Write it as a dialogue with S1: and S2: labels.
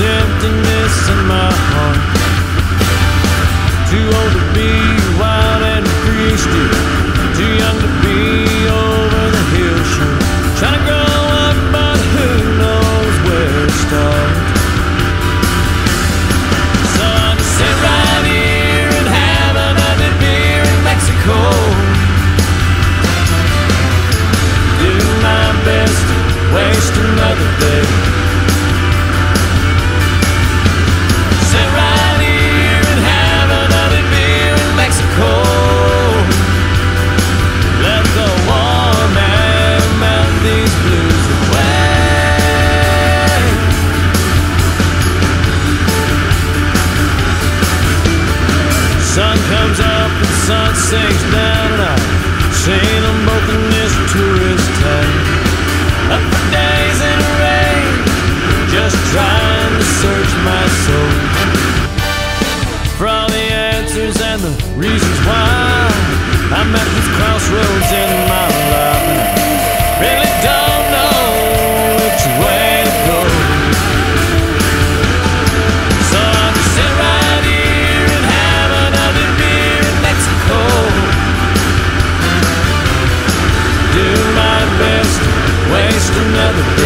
S1: emptiness in my heart. Too old to be wild and free still. sun sinks down and I've seen them both in this tourist town. Up for days in rain, just trying to search my soul. For all the answers and the reasons why I'm at this crossroads in my life. Waste another